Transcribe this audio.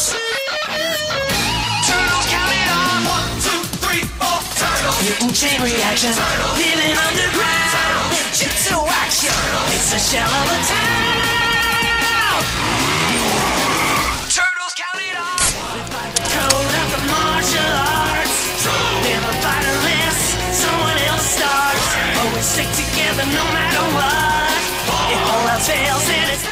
turtles. Turtles, count it on. One, two, three, four, turtles. Mutant chain reaction. Turtles. Living underground. Turtles. Action. Turtles. It's a shell of a town. Turtles, count it. Code of the martial arts. Never fight someone else starts. Always stick together no matter what. If all else fails, then it's